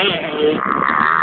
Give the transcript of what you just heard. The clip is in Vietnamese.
Hey.